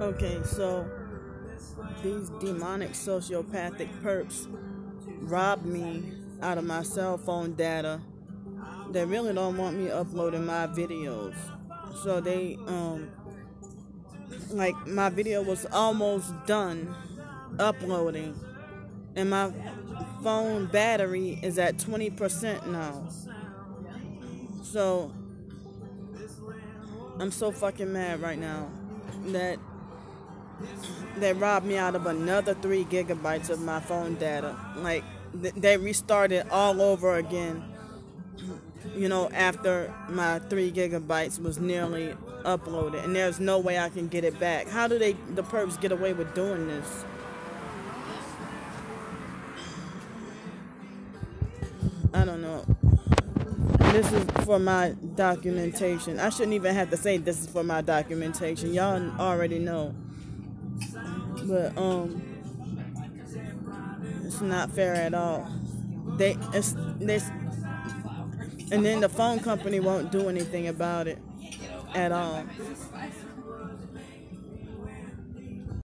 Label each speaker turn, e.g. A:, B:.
A: Okay, so these demonic sociopathic perps robbed me out of my cell phone data. They really don't want me uploading my videos. So they um like my video was almost done uploading and my phone battery is at 20% now. So I'm so fucking mad right now that they robbed me out of another three gigabytes of my phone data. Like they restarted all over again. You know, after my three gigabytes was nearly uploaded, and there's no way I can get it back. How do they, the perps, get away with doing this? I don't know. This is for my documentation. I shouldn't even have to say this is for my documentation. Y'all already know. But um it's not fair at all. They it's this and then the phone company won't do anything about it at all.